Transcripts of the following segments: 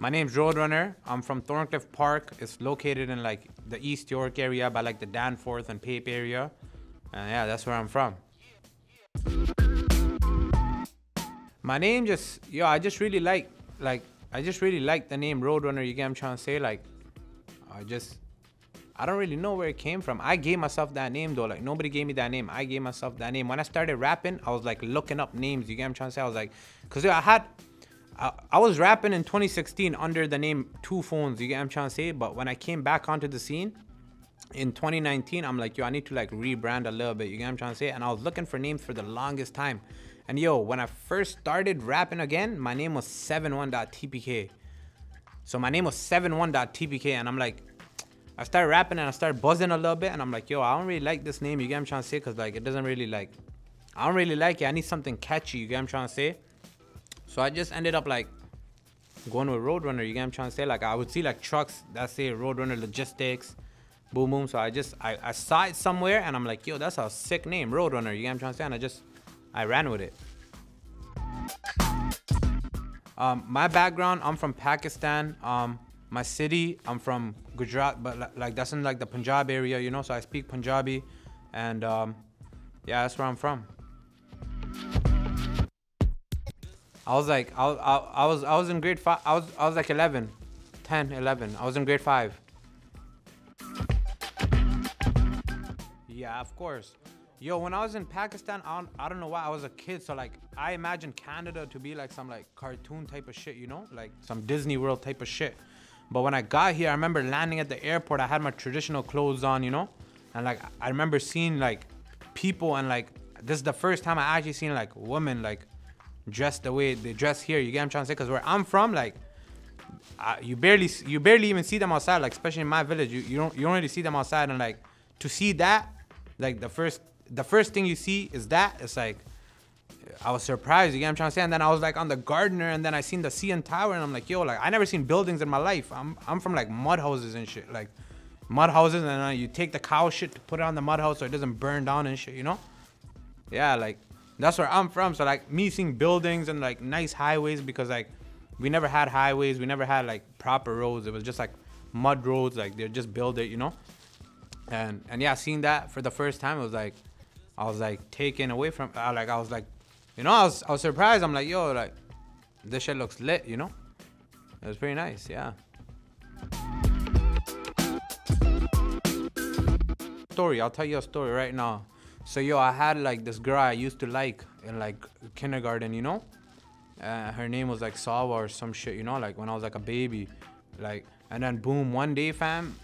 My name's Roadrunner. I'm from Thorncliffe Park. It's located in like the East York area by like the Danforth and Pape area. And yeah, that's where I'm from. My name just yo, I just really like like I just really like the name Roadrunner. You get I'm trying to say? Like I just I don't really know where it came from. I gave myself that name though. Like nobody gave me that name. I gave myself that name. When I started rapping, I was like looking up names. You get I'm trying to say? I was like, cause I had, I, I was rapping in 2016 under the name Two Phones. You get what I'm trying to say? But when I came back onto the scene in 2019, I'm like, yo, I need to like rebrand a little bit. You get what I'm trying to say? And I was looking for names for the longest time. And yo, when I first started rapping again, my name was 71.tpk. So my name was 71.tpk, and I'm like, I started rapping and I started buzzing a little bit, and I'm like, yo, I don't really like this name. You get what I'm trying to say? Cause like it doesn't really like, I don't really like it. I need something catchy. You get what I'm trying to say? So I just ended up like going with Roadrunner. You get what I'm trying to say? Like I would see like trucks that say Roadrunner Logistics, boom boom. So I just I, I saw it somewhere, and I'm like, yo, that's a sick name, Roadrunner. You get what I'm trying to say? And I just I ran with it. Um, my background, I'm from Pakistan. Um, my city, I'm from Gujarat, but like that's in like the Punjab area, you know. So I speak Punjabi, and um, yeah, that's where I'm from. I was like, I, was- I, I was, I was in grade five. I was, I was like 11, 10, 11. I was in grade five. Yeah, of course. Yo, when I was in Pakistan, I don't, I don't know why I was a kid, so like I imagined Canada to be like some like cartoon type of shit, you know, like some Disney World type of shit. But when I got here, I remember landing at the airport. I had my traditional clothes on, you know, and like I remember seeing like people and like this is the first time I actually seen like women like dressed the way they dress here. You get what I'm trying to say? Because where I'm from, like uh, you barely you barely even see them outside like especially in my village you, you don't you don't really see them outside and like to see that like the first the first thing you see is that it's like I was surprised you get what I'm trying to say and then I was like on the Gardiner and then I seen the CN Tower and I'm like yo like I never seen buildings in my life I'm I'm from like mud houses and shit like mud houses and uh, you take the cow shit to put it on the mud house so it doesn't burn down and shit you know yeah like that's where i'm from. So like me seeing buildings and like nice highways because like we never had highways. We never had like proper roads. It was just like mud roads like they just build it you know? And and yeah seeing that for the first time it was like i was like taken away from uh, like i was like you know i was i was surprised. I'm like yo like this shit looks lit you know? It was pretty nice yeah. Story. I'll tell you a story right now. So yo, I had like this girl I used to like in like kindergarten, you know. Uh, her name was like Sawa or some shit, you know, like when I was like a baby, like. And then boom, one day, fam.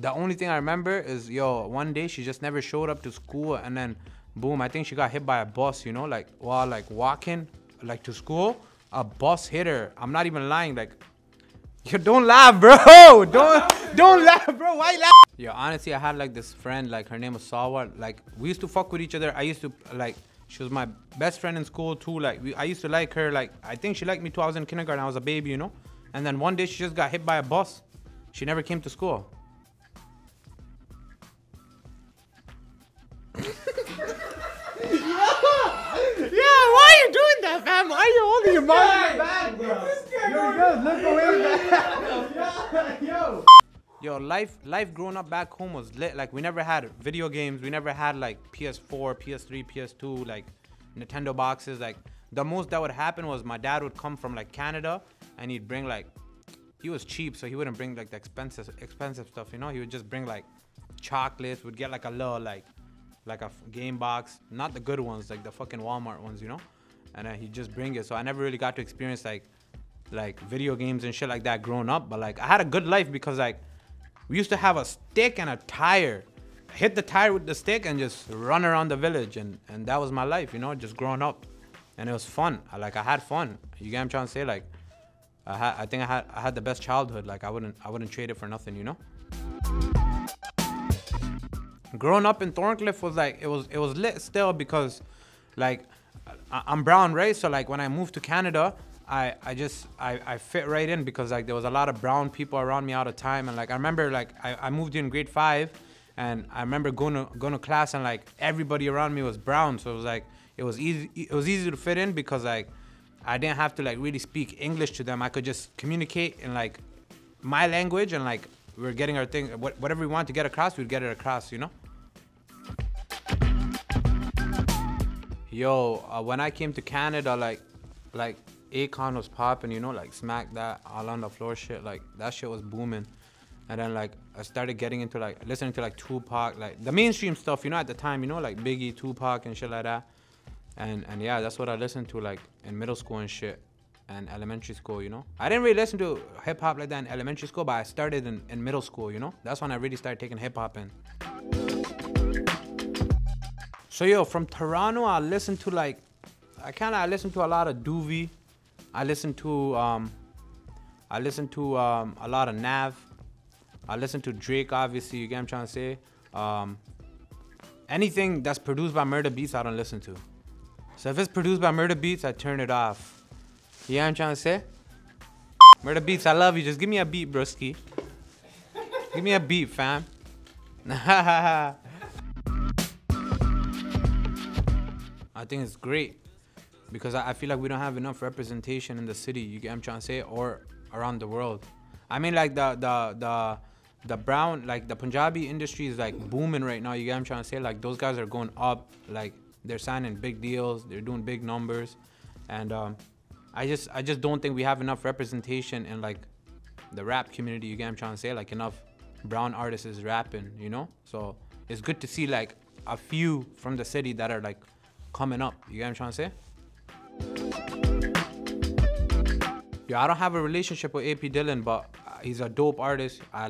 The only thing I remember is yo, one day she just never showed up to school, and then boom, I think she got hit by a bus, you know, like while like walking like to school, a bus hit her. I'm not even lying, like Yo, don't laugh, bro. Don't don't laugh, bro. Why laugh? Yo, honestly, I had like this friend, like her name was Sawa. Like we used to fuck with each other. I used to like she was my best friend in school too. Like we, I used to like her. Like I think she liked me too. I was in kindergarten. I was a baby, you know. And then one day she just got hit by a bus. She never came to school. That, fam? Why are you holding your mom in the back, bro? Yo, life life growing up back home was lit. Like we never had video games. We never had like PS4, PS3, PS2, like Nintendo boxes. Like the most that would happen was my dad would come from like Canada and he'd bring like he was cheap, so he wouldn't bring like the expensive expensive stuff, you know. He would just bring like chocolates, would get like a little like like a f- game box, not the good ones, like the fucking Walmart ones, you know. And uh, then he'd just bring it. So I never really got to experience like like video games and shit like that growing up. But like I had a good life because like we used to have a stick and a tire. Hit the tire with the stick and just run around the village and and that was my life, you know, just growing up. And it was fun. I like I had fun. You get what I'm trying to say? Like I had I think I had I had the best childhood. Like I wouldn't I wouldn't trade it for nothing, you know? growing up in Thorncliffe was like it was it was lit still because like I'm brown right so like when I moved to Canada I I just I, I fit right in because like there was a lot of brown people around me all the time and like I remember like I, I moved in grade five and I remember going to going to class and like everybody around me was brown so it was like it was easy it was easy to fit in because like I didn't have to like really speak English to them. I could just communicate in like my language and like we are getting our thing, whatever we want to get across, we'd get it across, you know? Yo, uh, when I came to Canada, like, like Akon was popping, you know, like smack that all on the floor shit, like that shit was booming. And then like I started getting into like listening to like Tupac, like the mainstream stuff, you know, at the time, you know, like Biggie, Tupac and shit like that. And and yeah, that's what I listened to like in middle school and shit and elementary school, you know. I didn't really listen to hip hop like that in elementary school, but I started in, in middle school, you know. That's when I really started taking hip hop in. So yo, from Toronto, I listen to like, I kind of I listened to a lot of Doovie. I listen to um, I listen to um, a lot of Nav. I listen to Drake, obviously. You get what I'm trying to say. Um, anything that's produced by Murda Beatz, I don't listen to. So if it's produced by Murda Beatz, I turn it off. You know what I'm trying to say? Murda Beatz, I love you. Just give me a beat, broski. Give me a beat, fam. think it's great because I, feel like we don't have enough representation in the city. You get I'm trying to say, or around the world. I mean, like the the the the brown, like the Punjabi industry is like booming right now. You get I'm trying to say? Like those guys are going up. Like they're signing big deals. They're doing big numbers, and um, I just I just don't think we have enough representation in like the rap community. You get I'm trying to say? Like enough brown artists is rapping, you know? So it's good to see like a few from the city that are like coming up. You get what I'm trying to say? Yeah, I don't have a relationship with AP Dhillon, but he's a dope artist. I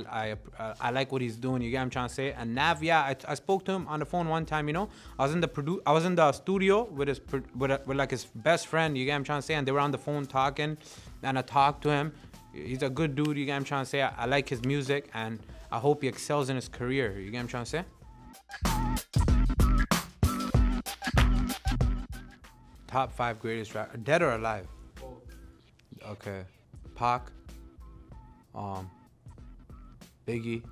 I I like what he's doing. You get what I'm trying to say? And Nav, yeah, I, I spoke to him on the phone one time. You know, I was in the produ- I was in the studio with his with, a, with like his best friend. You get what I'm trying to say? And they were on the phone talking, and I talked to him. He's a good dude. You get what I'm trying to say? I, I like his music, and I hope he excels in his career. You get what I'm trying to say? Top five greatest rap, dead or alive? Okay, Pac um, Biggie,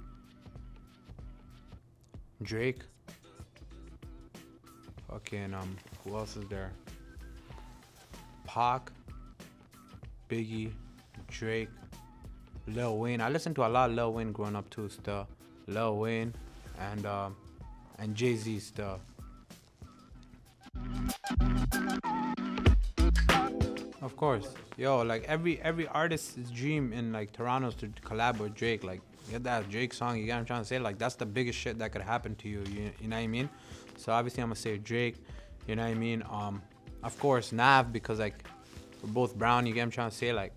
Drake. Fucking um, who else is there? Pac, Biggie, Drake, Lil Wayne. I listened to a lot of Lil Wayne growing up too. Still, Lil Wayne and um, and Jay Z still. Of course. Yo, like every every artist's dream in like Toronto is to collab with Drake. Like get that Drake song, you get what I'm trying to say? Like that's the biggest shit that could happen to you, you, you know what I mean? So obviously I'm gonna say Drake, you know what I mean? Um of course Nav because like we're both brown, you get what I'm trying to say? Like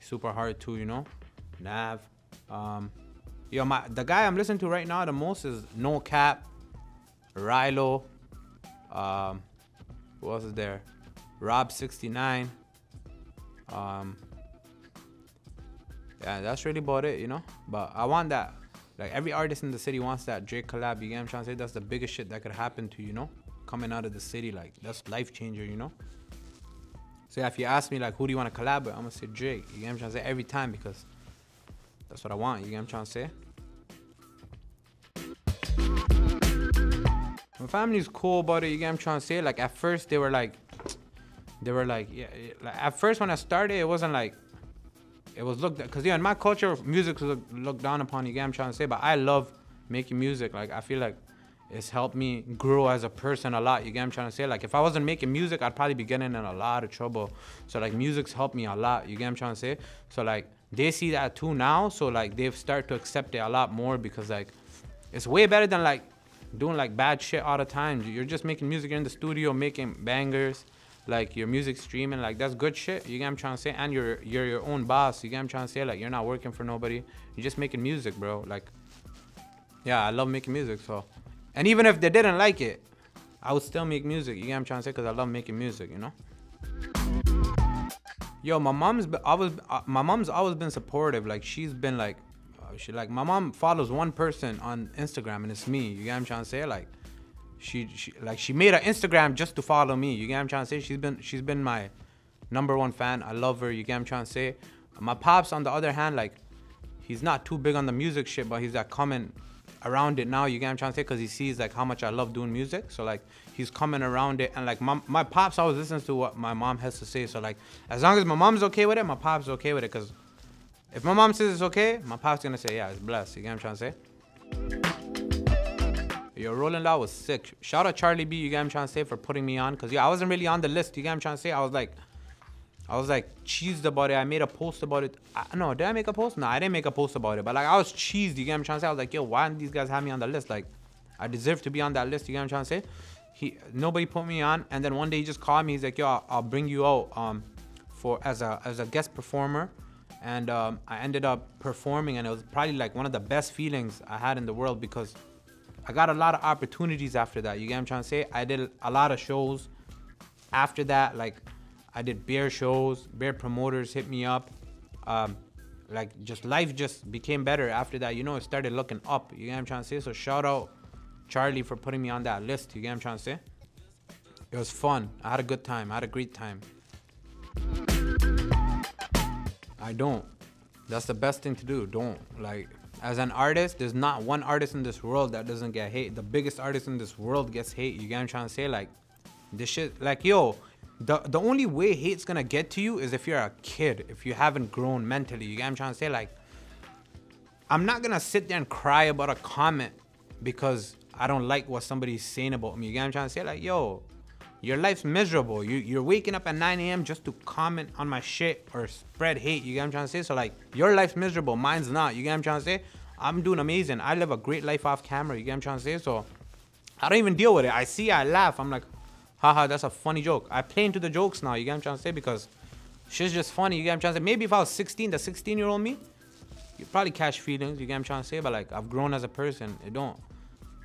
super hard too, you know? Nav. Um yo my the guy I'm listening to right now the most is No Cap, Rylo, um who else is there? Rob 69 um, yeah, that's really about it, you know. But I want that. Like every artist in the city wants that Drake collab. You get what I'm trying to say? That's the biggest shit that could happen to you know, coming out of the city. Like that's life changer, you know. So yeah, if you ask me like who do you want to collab with, I'm gonna say Drake. You get what I'm trying to say? Every time because that's what I want. You get what I'm trying to say? My family's cool about it. You get what I'm trying to say? Like at first they were like, they were like, yeah. At first when I started, it wasn't like it was looked because yeah, in my culture, music was looked down upon. You get I'm trying to say, but I love making music. Like I feel like it's helped me grow as a person a lot. You get I'm trying to say? Like if I wasn't making music, I'd probably be getting in a lot of trouble. So like music's helped me a lot. You get I'm trying to say? So like they see that too now. So like they've started to accept it a lot more because like it's way better than like doing like bad shit all the time. You're just making music in the studio, making bangers like your music streaming, like that's good shit. You get what I'm trying to say? And you're you're your own boss. You get what I'm trying to say? Like you're not working for nobody. You're just making music, bro. Like, yeah, I love making music. So, and even if they didn't like it, I would still make music. You get what I'm trying to say? Cause I love making music. You know. Yo, my mom's always uh, my mom's always been supportive. Like she's been like, uh, she like my mom follows one person on Instagram and it's me. You get what I'm trying to say? Like she, she like she made an Instagram just to follow me. You get what I'm trying to say? She's been she's been my number one fan. I love her. You get what I'm trying to say? My pops, on the other hand, like he's not too big on the music shit, but he's that coming around it now. You get what I'm trying to say? Because he sees like how much I love doing music. So like he's coming around it, and like my my pops always listens to what my mom has to say. So like as long as my mom's okay with it, my pop's okay with it. Cause if my mom says it's okay, my pop's gonna say yeah, it's blessed. You get what I'm trying to say? Yo, Rolling Loud was sick. Shout out Charlie B, you get what I'm trying to say, for putting me on. Cause yeah, I wasn't really on the list, you get what I'm trying to say? I was like, I was like cheesed about it. I made a post about it. I, no, did I make a post? No, I didn't make a post about it. But like I was cheesed, you get what I'm trying to say? I was like, yo, why didn't these guys have me on the list? Like, I deserve to be on that list, you get what I'm trying to say? He nobody put me on, and then one day he just called me, he's like, yo, I'll, I'll bring you out um for as a as a guest performer. And um, I ended up performing and it was probably like one of the best feelings I had in the world because I got a lot of opportunities after that. You get what I'm trying to say? I did a lot of shows after that. Like I did beer shows, beer promoters hit me up. Um, like just life just became better after that. You know, it started looking up. You get what I'm trying to say? So shout out Charlie for putting me on that list. You get what I'm trying to say? It was fun. I had a good time. I had a great time. I don't. That's the best thing to do. Don't like as an artist, there's not one artist in this world that doesn't get hate. The biggest artist in this world gets hate. You get what I'm trying to say? Like, this shit, like, yo, the the only way hate's gonna get to you is if you're a kid, if you haven't grown mentally. You get what I'm trying to say? Like, I'm not gonna sit there and cry about a comment because I don't like what somebody's saying about me. You get what I'm trying to say? Like, yo, your life's miserable. You you're waking up at 9 a.m. just to comment on my shit or spread hate. You get what I'm trying to say? So like your life's miserable, mine's not. You get what I'm trying to say? I'm doing amazing. I live a great life off camera. You get what I'm trying to say? So I don't even deal with it. I see, I laugh. I'm like, haha, that's a funny joke. I play into the jokes now. You get what I'm trying to say? Because shit's just funny. You get what I'm trying to say? Maybe if I was 16, the 16 year old me, you probably catch feelings. You get what I'm trying to say? But like I've grown as a person. It don't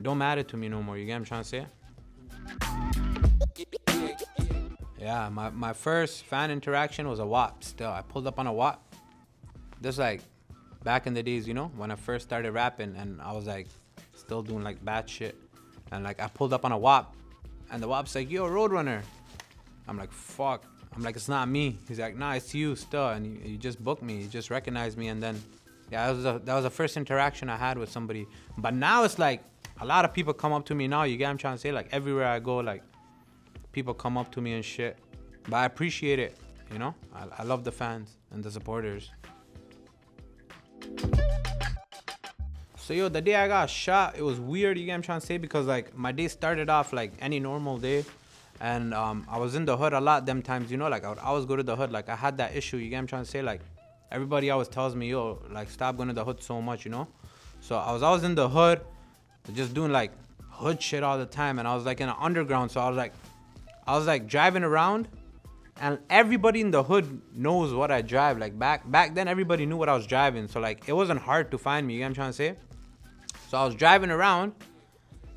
don't matter to me no more. You get what I'm trying to say? Yeah, my, my first fan interaction was a WAP still. I pulled up on a WAP. Just like back in the days, you know, when I first started rapping and I was like still doing like bad shit. And like I pulled up on a WAP and the WAP's like, yo, Roadrunner. I'm like, fuck. I'm like, it's not me. He's like, nah, it's you still. And you, you just booked me. You just recognized me. And then, yeah, that was, a, that was the first interaction I had with somebody. But now it's like, a lot of people come up to me now. You get what I'm trying to say? Like everywhere I go, like people come up to me and shit. But I appreciate it. You know, I, I love the fans and the supporters. So yo, the day I got shot, it was weird. You get what I'm trying to say? Because like my day started off like any normal day, and um, I was in the hood a lot. Them times, you know, like I would always go to the hood. Like I had that issue. You get what I'm trying to say? Like everybody always tells me, yo, like stop going to the hood so much. You know. So I was always in the hood, just doing like hood shit all the time, and I was like in an underground. So I was like, I was like driving around and everybody in the hood knows what I drive. Like back back then, everybody knew what I was driving, so like it wasn't hard to find me. You know what I'm trying to say? So I was driving around,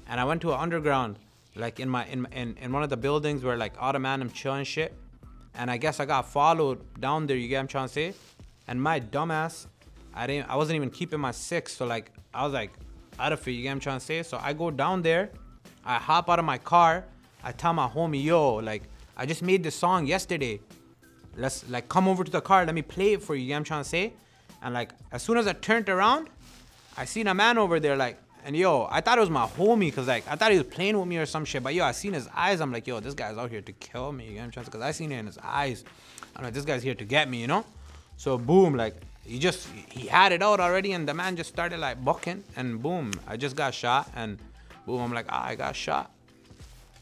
and I went to an underground, like in my in in, in one of the buildings where like Automan and chill and shit. And I guess I got followed down there. You get what I'm trying to say? And my dumbass, I didn't. I wasn't even keeping my six, so like I was like out of it. You get what I'm trying to say? So I go down there, I hop out of my car, I tell my homie, yo, like I just made this song yesterday. Let's like come over to the car. Let me play it for you. You know what I'm trying to say? And like as soon as I turned around, I seen a man over there like, and yo, I thought it was my homie because like I thought he was playing with me or some shit. But yo, I seen his eyes. I'm like, yo, this guy's out here to kill me. You know what I'm trying to? Because I seen it in his eyes. I'm like, this guy's here to get me. You know? So boom, like he just he had it out already, and the man just started like bucking, and boom, I just got shot, and boom, I'm like, ah, I got shot.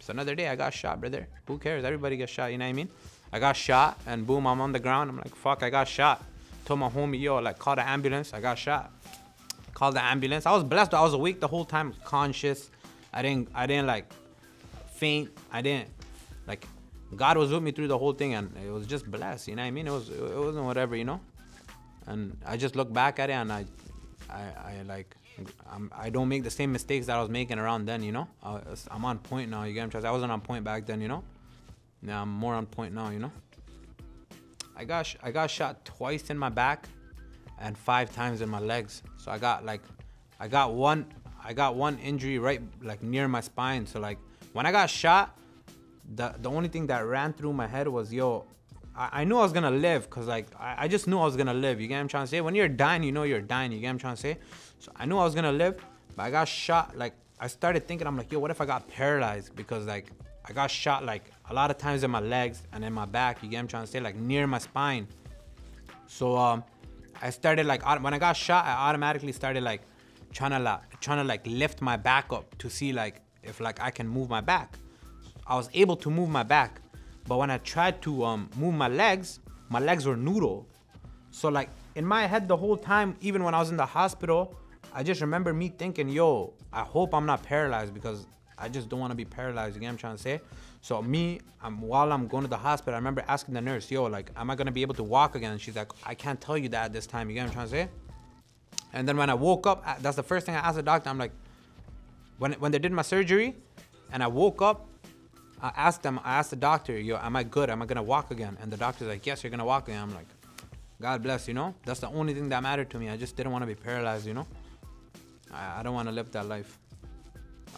It's another day I got shot, brother. Who cares? Everybody gets shot, you know what I mean? I got shot and boom, I'm on the ground. I'm like, fuck, I got shot. Told my homie, yo, like, call the ambulance. I got shot. Called the ambulance. I was blessed. I was awake the whole time, conscious. I didn't, I didn't like faint. I didn't like. God was with me through the whole thing, and it was just blessed. You know what I mean? It was, it wasn't whatever, you know. And I just look back at it, and I, I, I like I'm, I do not make the same mistakes that I was making around then, you know. I, am on point now. You get what I'm I wasn't on point back then, you know. Now I'm more on point now, you know. I got I got shot twice in my back, and five times in my legs. So I got like, I got one I got one injury right like near my spine. So like when I got shot, the the only thing that ran through my head was yo. I, I knew I was gonna live because like I, I just knew I was gonna live. You get what I'm trying to say? When you're dying, you know you're dying. You get what I'm trying to say? So I knew I was gonna live, But I got shot. Like I started thinking, I'm like, yo, what if I got paralyzed because like I got shot like a lot of times in my legs and in my back. You get what I'm trying to say, like near my spine. So um, I started like when I got shot, I automatically started like trying to like trying to like lift my back up to see like if like I can move my back. I was able to move my back, but when I tried to um, move my legs, my legs were noodle. So like in my head the whole time, even when I was in the hospital, I just remember me thinking, yo, I hope I'm not paralyzed because I just don't want to be paralyzed. You get what I'm trying to say? So me, I'm, while I'm going to the hospital, I remember asking the nurse, yo, like, am I gonna be able to walk again? And she's like, I can't tell you that at this time. You get what I'm trying to say? And then when I woke up, that's the first thing I asked the doctor. I'm like, when when they did my surgery, and I woke up, I asked them, I asked the doctor, yo, am I good? Am I gonna walk again? And the doctor's like, yes, you're gonna walk again. I'm like, God bless, you know? That's the only thing that mattered to me. I just didn't want to be paralyzed, you know? I, I don't want to live that life.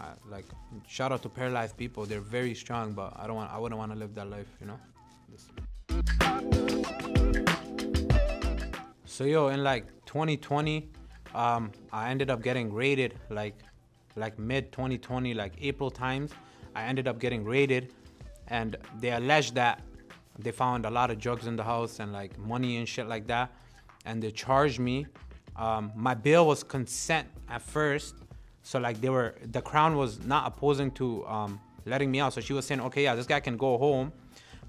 I, like, shout out to paralyzed people. They're very strong, but I don't want, I wouldn't want to live that life, you know? So yo, in like 2020, um, I ended up getting raided like like mid 2020, like April times. I ended up getting raided, and they alleged that they found a lot of drugs in the house and like money and shit like that, and they charged me. Um, my bail was consent at first, so like they were the crown was not opposing to um, letting me out. So she was saying, okay, yeah, this guy can go home.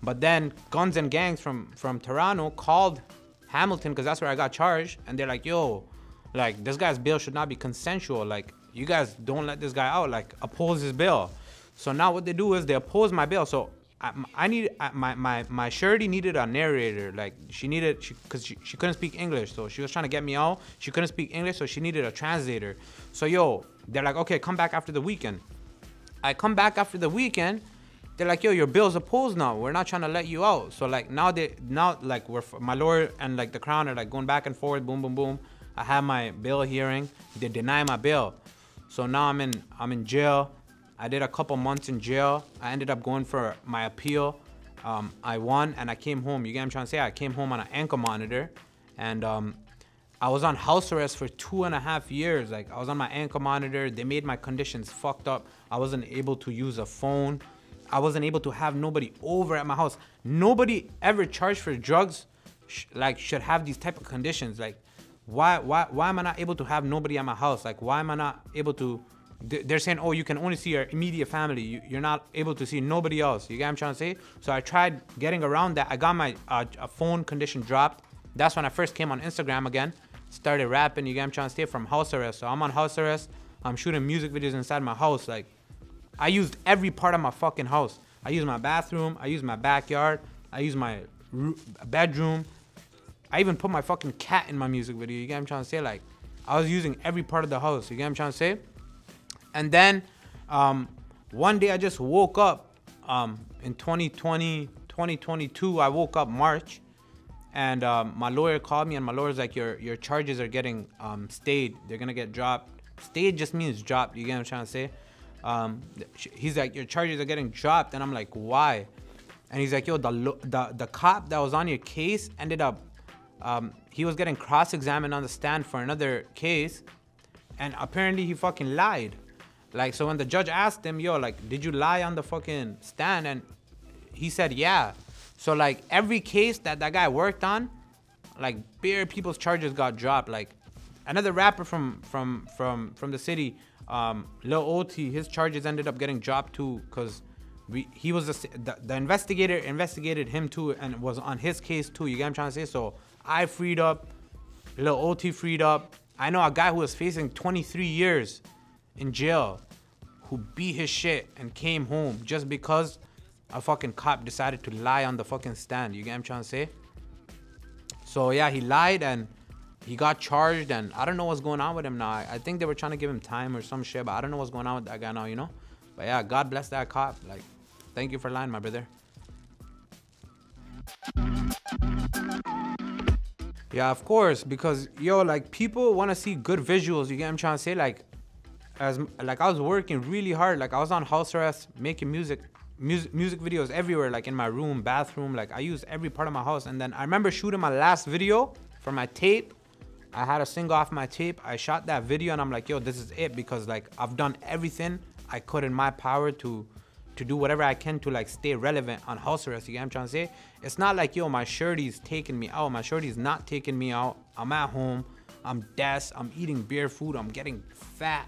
But then guns and gangs from from Toronto called Hamilton because that's where I got charged, and they're like, yo, like this guy's bail should not be consensual. Like you guys don't let this guy out. Like oppose his bail. So now what they do is they oppose my bail. So I, I need I, my my my surety needed a narrator. Like she needed she because she, she couldn't speak English, so she was trying to get me out. She couldn't speak English, so she needed a translator. So yo, they're like, okay, come back after the weekend. I come back after the weekend. They're like, yo, your bill's opposed now. We're not trying to let you out. So like now they now like we're my lawyer and like the crown are like going back and forth, boom, boom, boom. I have my bail hearing. They deny my bail. So now I'm in I'm in jail. I did a couple months in jail. I ended up going for my appeal. Um, I won and I came home. You get what I'm trying to say? I came home on an ankle monitor, and um, I was on house arrest for two and a half years. Like I was on my ankle monitor. They made my conditions fucked up. I wasn't able to use a phone. I wasn't able to have nobody over at my house. Nobody ever charged for drugs, sh- like should have these type of conditions. Like why why why am I not able to have nobody at my house? Like why am I not able to? They're saying, oh, you can only see your immediate family. You, are not able to see nobody else. You get what I'm trying to say? So I tried getting around that. I got my uh, phone condition dropped. That's when I first came on Instagram again. Started rapping. You get what I'm trying to say? From house arrest. So I'm on house arrest. I'm shooting music videos inside my house. Like I used every part of my fucking house. I used my bathroom. I used my backyard. I used my bedroom. I even put my fucking cat in my music video. You get what I'm trying to say? Like, I was using every part of the house. You get what I'm trying to say? And then um, one day I just woke up um, in 2020, 2022. I woke up March, and um, my lawyer called me, and my lawyer's like, "Your your charges are getting um, stayed. They're gonna get dropped. Stayed just means dropped. You get what I'm trying to say? Um, he's like, your charges are getting dropped, and I'm like, why? And he's like, yo, the the the cop that was on your case ended up um, he was getting cross-examined on the stand for another case, and apparently he fucking lied. Like, so when the judge asked him, yo, like, did you lie on the fucking stand? And he said, yeah. So like every case that that guy worked on, like bare people's charges got dropped. Like another rapper from from from from the city, um, Lil Oti, his charges ended up getting dropped too, cause we he was the, the, the investigator investigated him too and was on his case too. You get what I'm trying to say? So I freed up, Lil Oti freed up. I know a guy who was facing 23 years in jail who beat his shit and came home just because a fucking cop decided to lie on the fucking stand. You get what I'm trying to say? So yeah, he lied and he got charged and I don't know what's going on with him now. I, think they were trying to give him time or some shit, but I don't know what's going on with that guy now, you know? But yeah, God bless that cop. Like, thank you for lying, my brother. Yeah, of course, because yo, like people want to see good visuals. You get what I'm trying to say? Like, as like I was working really hard. Like I was on house arrest, making music, music, music videos everywhere. Like in my room, bathroom. Like I used every part of my house. And then I remember shooting my last video for my tape. I had a single off my tape. I shot that video and I'm like, yo, this is it because like I've done everything I could in my power to to do whatever I can to like stay relevant on house arrest. You get what I'm trying to say? It's not like yo, my shorty's taking me out. My shorty's not taking me out. I'm at home. I'm desk. I'm eating beer food. I'm getting fat.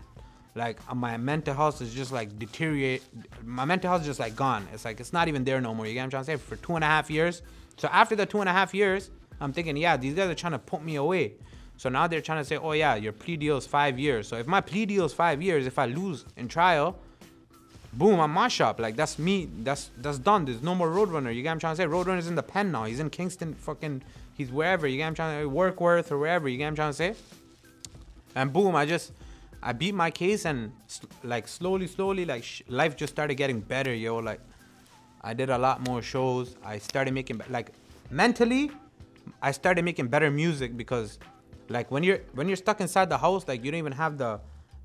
Like uh, my mental health is just like deteriorate. My mental health is just like gone. It's like it's not even there no more. You get what I'm trying to say? For two and a half years. So after the two and a half years, I'm thinking, yeah, these guys are trying to put me away. So now they're trying to say, oh yeah, your plea deal is five years. So if my plea deal is five years, if I lose in trial, boom, I'm mash up. Like that's me. That's that's done. There's no more Roadrunner. You get what I'm trying to say? Roadrunner's in the pen now. He's in Kingston. Fucking. He's wherever. You get what I'm trying to say? Warkworth or wherever. You get what I'm trying to say? And boom, I just I beat my case and like slowly, slowly, like life just started getting better, yo. Like I did a lot more shows. I started making like mentally, I started making better music because like when you're when you're stuck inside the house, like you don't even have the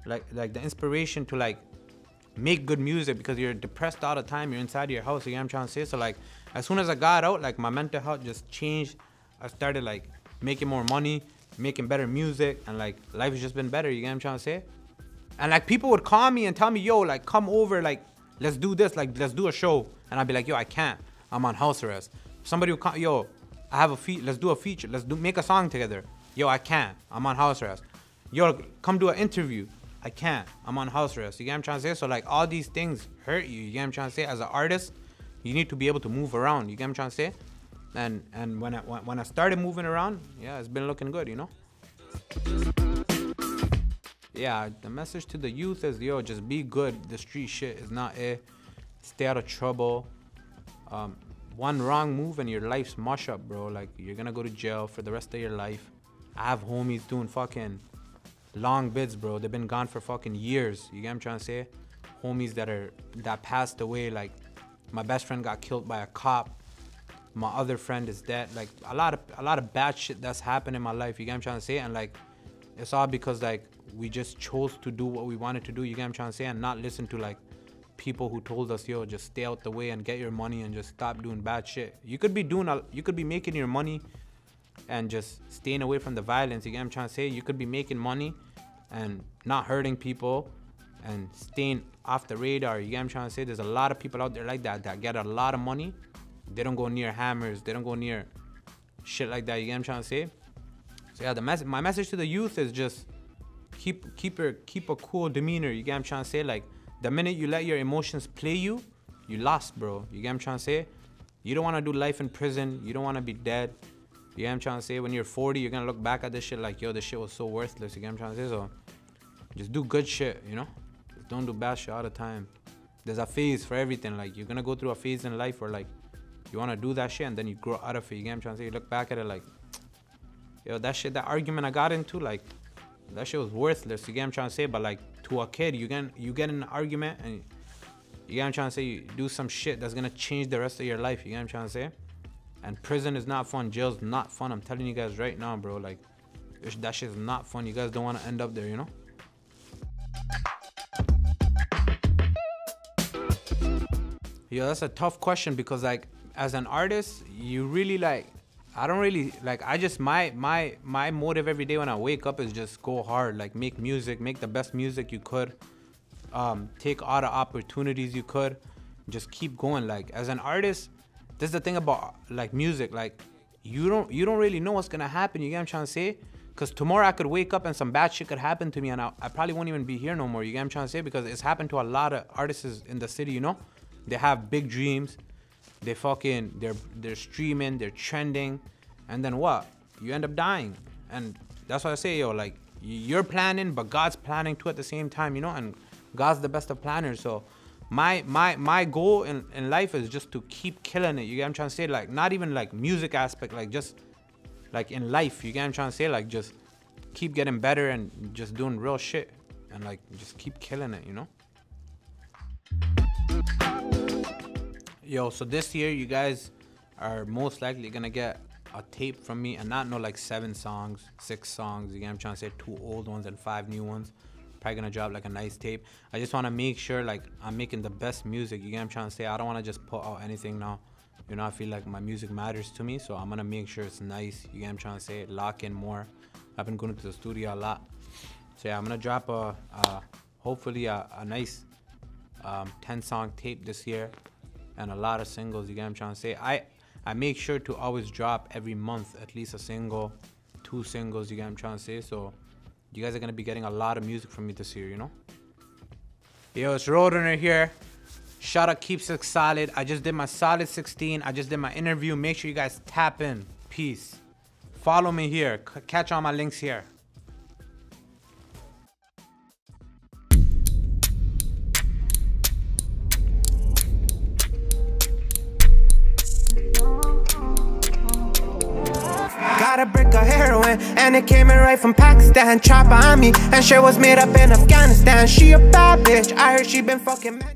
like like the inspiration to like make good music because you're depressed all the time. You're inside your house. You know what I'm trying to say? So like as soon as I got out, like my mental health just changed. I started like making more money making better music and like life has just been better. You get what I'm trying to say? And like people would call me and tell me, yo, like come over, like let's do this, like let's do a show. And I'd be like, yo, I can't. I'm on house arrest. Somebody would call, yo, I have a feat. Let's do a feature. Let's do make a song together. Yo, I can't. I'm on house arrest. Yo, come do an interview. I can't. I'm on house arrest. You get what I'm trying to say? So like all these things hurt you. You get what I'm trying to say? As an artist, you need to be able to move around. You get what I'm trying to say? And and when I when I started moving around, yeah, it's been looking good, you know. Yeah, the message to the youth is yo, just be good. The street shit is not it. Stay out of trouble. Um, one wrong move and your life's mush up, bro. Like you're gonna go to jail for the rest of your life. I have homies doing fucking long bids, bro. They've been gone for fucking years. You get what I'm trying to say? Homies that are that passed away. Like my best friend got killed by a cop my other friend is dead. Like a lot of a lot of bad shit that's happened in my life. You get what I'm trying to say? And like it's all because like we just chose to do what we wanted to do. You get what I'm trying to say? And not listen to like people who told us, yo, just stay out the way and get your money and just stop doing bad shit. You could be doing a, you could be making your money and just staying away from the violence. You get what I'm trying to say? You could be making money and not hurting people and staying off the radar. You get what I'm trying to say? There's a lot of people out there like that that get a lot of money they don't go near hammers. They don't go near shit like that. You get what I'm trying to say? So yeah, the message. My message to the youth is just keep keep your keep a cool demeanor. You get what I'm trying to say? Like the minute you let your emotions play you, you lost, bro. You get what I'm trying to say? You don't want to do life in prison. You don't want to be dead. You get what I'm trying to say? When you're 40, you're gonna look back at this shit like, yo, this shit was so worthless. You get what I'm trying to say? So just do good shit, you know? Just don't do bad shit all the time. There's a phase for everything. Like you're gonna go through a phase in life where like you want to do that shit and then you grow out of it. You get what I'm trying to say? You look back at it like, yo, that shit, that argument I got into, like, that shit was worthless. You get what I'm trying to say? But like to a kid, you get you get in an argument and you get what I'm trying to say? You do some shit that's gonna change the rest of your life. You get what I'm trying to say? And prison is not fun. Jail's not fun. I'm telling you guys right now, bro. Like, that shit's not fun. You guys don't want to end up there, you know? Yeah, that's a tough question because like as an artist, you really like I don't really like I just my my my motive every day when I wake up is just go hard, like make music, make the best music you could. Um, take all the opportunities you could. Just keep going. Like as an artist, this is the thing about like music, like you don't you don't really know what's gonna happen. You get what I'm trying to say? Cause tomorrow I could wake up and some bad shit could happen to me and I, I probably won't even be here no more. You get what I'm trying to say? Because it's happened to a lot of artists in the city, you know? They have big dreams they fucking they're they're streaming, they're trending, and then what? You end up dying. And that's what I say, yo, like you're planning, but God's planning too at the same time, you know, and God's the best of planners. So my my my goal in, in life is just to keep killing it. You get what I'm trying to say? Like not even like music aspect, like just like in life, you get what I'm trying to say? Like just keep getting better and just doing real shit and like just keep killing it, you know? Yo, so this year you guys are most likely gonna get a tape from me and not know like seven songs, six songs. Again, I'm trying to say two old ones and five new ones. Probably gonna drop like a nice tape. I just wanna make sure like I'm making the best music. You get I'm trying to say? I don't wanna just put out anything now. You know, I feel like my music matters to me, so I'm gonna make sure it's nice. You get I'm trying to say? Lock in more. I've been going to the studio a lot. So yeah, I'm gonna drop a, a hopefully a, a nice um, 10 song tape this year and a lot of singles. You get what I'm trying to say? I I make sure to always drop every month at least a single, two singles. You get what I'm trying to say? So you guys are gonna be getting a lot of music from me this year. You know? Yo, it's Roadrunner here. Shout out Keep6ixsolid. I just did my Solid 16. I just did my interview. Make sure you guys tap in. Peace. Follow me here. C- catch all my links here. And it came in right from Pakistan. Chopper on me, and shit was made up in Afghanistan. She a bad bitch, I heard she been fucking many.